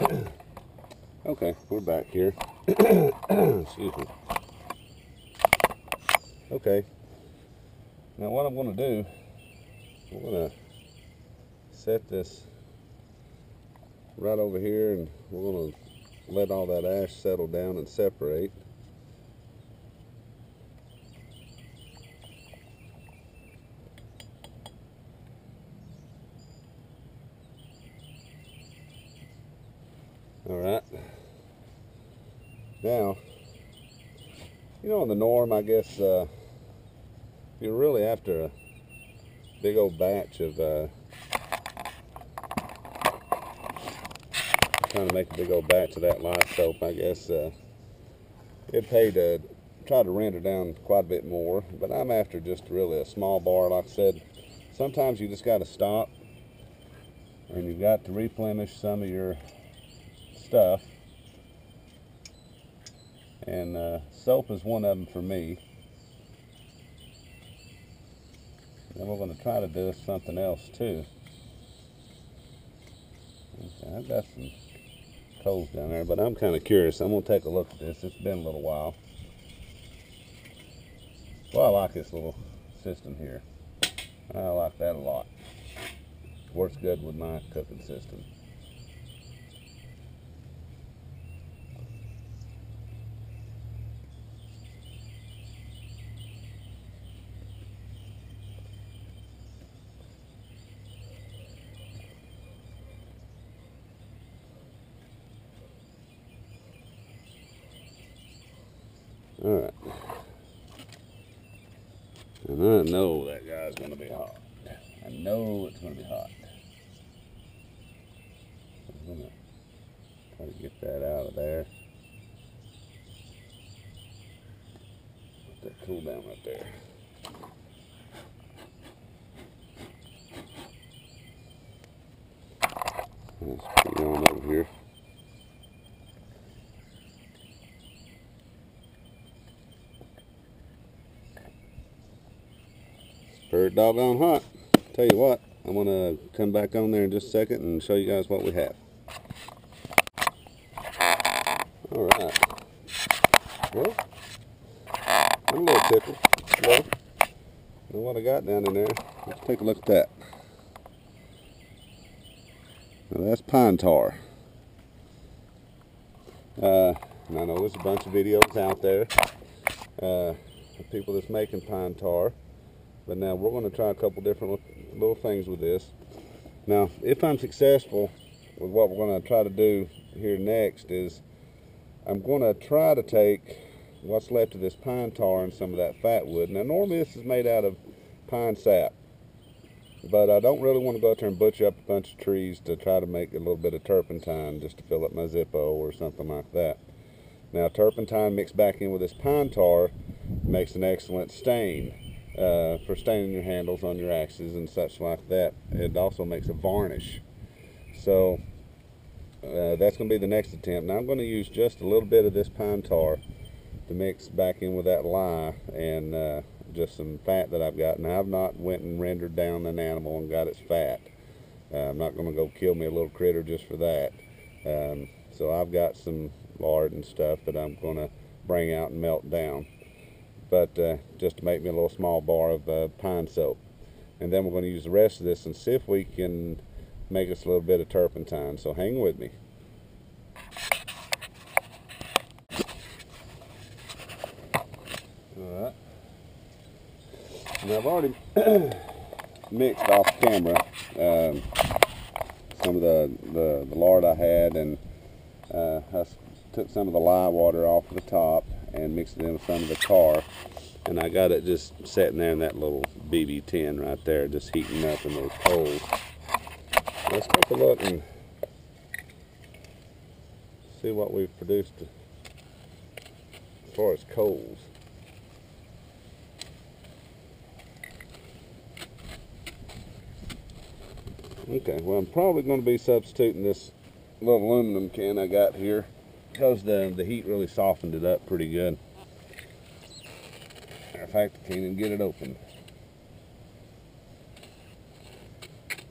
okay, we're back here. Excuse me. Okay. Now what I'm going to do, I'm going to set this right over here and we're going to let all that ash settle down and separate. All right. Now, you know, in the norm, I guess, uh, you're really after a big old batch of uh, trying to make a big old batch of that lye soap, I guess uh, it'd pay to try to render down quite a bit more. But I'm after just really a small bar. Like I said, sometimes you just got to stop and you've got to replenish some of your stuff. And uh, soap is one of them for me. And we're going to try to do something else too. Okay, I've got some coals down there, but I'm kind of curious. I'm going to take a look at this. It's been a little while. Well, I like this little system here. I like that a lot. Works good with my cooking system. All right. And I know that guy's going to be hot. I know it's going to be hot. I'm going to try to get that out of there. Let that cool down right there. Let's put it on over here. Pretty doggone hot. Tell you what, I'm gonna come back on there in just a second and show you guys what we have. All right. Well, I'm a little tickled. Well, know what I got down in there. Let's take a look at that. Now that's pine tar. Uh, and I know there's a bunch of videos out there uh, of people that's making pine tar. But now we're going to try a couple different little things with this. Now, if I'm successful with what we're going to try to do here next is I'm going to try to take what's left of this pine tar and some of that fat wood. Now, normally this is made out of pine sap. But I don't really want to go out there and butcher up a bunch of trees to try to make a little bit of turpentine just to fill up my Zippo or something like that. Now, turpentine mixed back in with this pine tar makes an excellent stain uh, for staining your handles on your axes and such like that. It also makes a varnish. So uh, that's going to be the next attempt. Now I'm going to use just a little bit of this pine tar to mix back in with that lye and uh, just some fat that I've got. Now I've not went and rendered down an animal and got its fat. Uh, I'm not going to go kill me a little critter just for that. Um, so I've got some lard and stuff that I'm going to bring out and melt down but uh, just to make me a little small bar of uh, pine soap. And then we're going to use the rest of this and see if we can make us a little bit of turpentine. So hang with me. Alright. Now I've already mixed off camera um, some of the, the, the, lard I had and uh, I took some of the lye water off the top and mixed it in some of the car. And I got it just sitting there in that little BB tin right there, just heating up in those coals. Let's take a look and see what we've produced as far as coals. Okay, well I'm probably going to be substituting this little aluminum can I got here because the, the heat really softened it up pretty good. Of fact, I can't even get it open.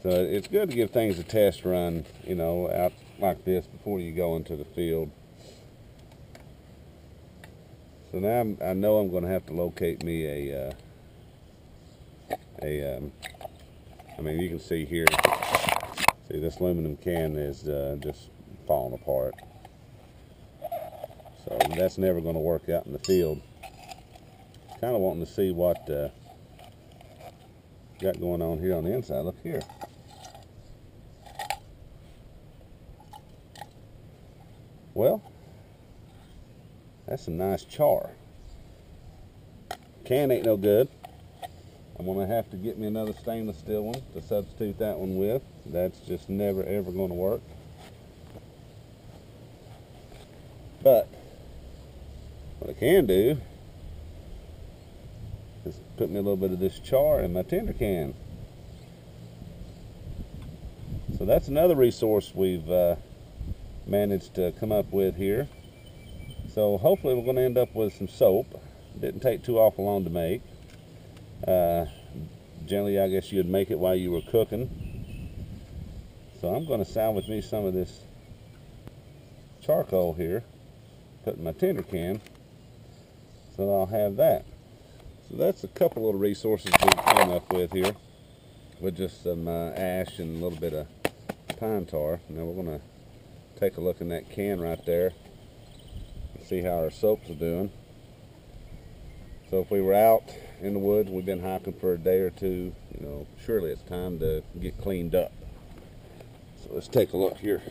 So it's good to give things a test run, you know, out like this before you go into the field. So now I'm, i know I'm going to have to locate me a, uh, a, um, I mean you can see here, see this aluminum can is uh, just falling apart. So that's never going to work out in the field. Kind of wanting to see what uh, got going on here on the inside. Look here. Well, that's some nice char. Can ain't no good. I'm going to have to get me another stainless steel one to substitute that one with. That's just never ever going to work. But what I can do is put me a little bit of this char in my tinder can. So that's another resource we've uh, managed to come up with here. So hopefully we're going to end up with some soap. Didn't take too awful long to make. Uh, generally, I guess you'd make it while you were cooking. So I'm going to salvage me some of this charcoal here, put in my tinder can, so I'll have that. So that's a couple little resources we've come up with here, with just some uh, ash and a little bit of pine tar. Now we're going to take a look in that can right there and see how our soaps are doing. So if we were out in the woods, we've been hiking for a day or two, you know, surely it's time to get cleaned up. So let's take a look here.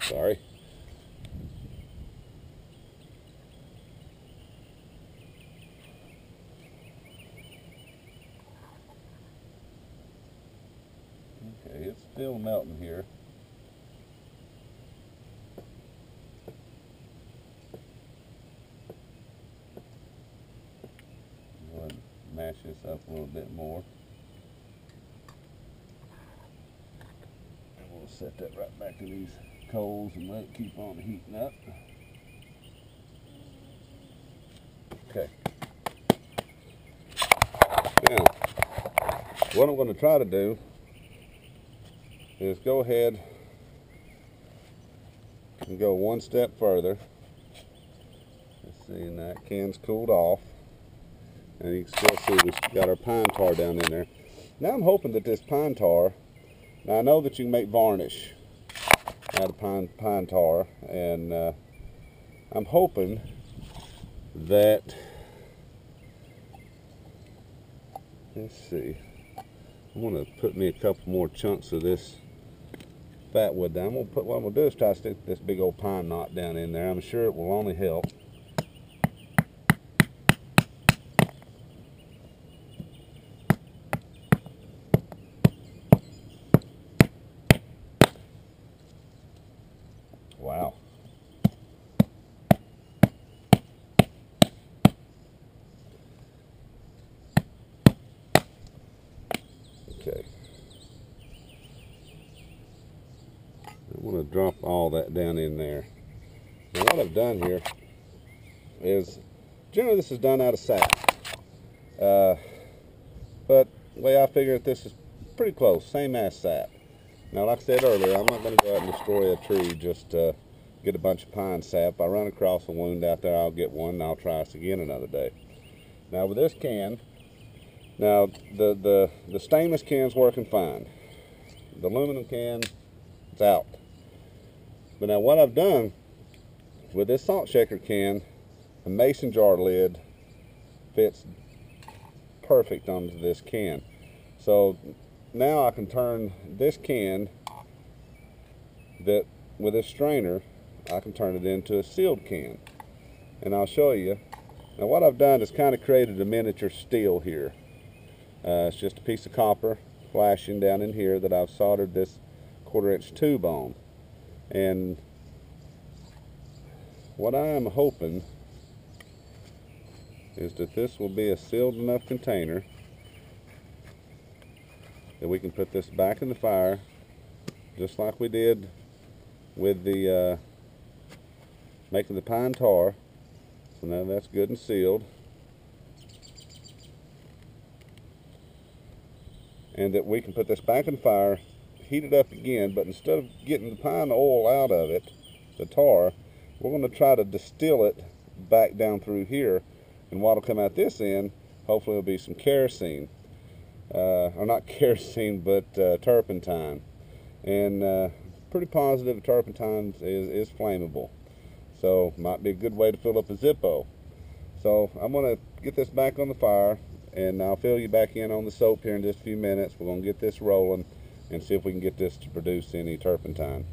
Sorry. Okay, it's still melting here. Go ahead and mash this up a little bit more. And we'll set that right back to these coals and let it keep on heating up. Okay. Now, what I'm going to try to do is go ahead and go one step further. Let's see, and that can's cooled off. And you can still see we've got our pine tar down in there. Now I'm hoping that this pine tar, now I know that you can make varnish out of pine, pine tar, and uh, I'm hoping that, let's see, I want to put me a couple more chunks of this fat wood down. Gonna put what gonna do is try to stick this big old pine knot down in there. I'm sure it will only help. Wow. Okay. I'm going drop all that down in there. Now what I've done here is, generally this is done out of sap. Uh, but the way I figure it, this is pretty close, same as sap. Now like I said earlier, I'm not going to go out and destroy a tree just to get a bunch of pine sap. If I run across a wound out there, I'll get one and I'll try this again another day. Now with this can, now the, the, the stainless can's working fine. The aluminum can, it's out. But now what I've done with this salt shaker can, the mason jar lid fits perfect onto this can. So now I can turn this can that with this strainer, I can turn it into a sealed can. And I'll show you. Now what I've done is kind of created a miniature still here. Uh, it's just a piece of copper flashing down in here that I've soldered this quarter inch tube on. And what I am hoping is that this will be a sealed enough container that we can put this back in the fire just like we did with the uh, making the pine tar. So now that's good and sealed. And that we can put this back in fire, heat it up again, but instead of getting the pine oil out of it, the tar, we're going to try to distill it back down through here, and what'll come out this end, hopefully, will be some kerosene, uh, or not kerosene, but uh, turpentine, and uh, pretty positive turpentine is, is flammable. So might be a good way to fill up a Zippo. So I'm going to get this back on the fire and I'll fill you back in on the soap here in just a few minutes. We're going to get this rolling and see if we can get this to produce any turpentine.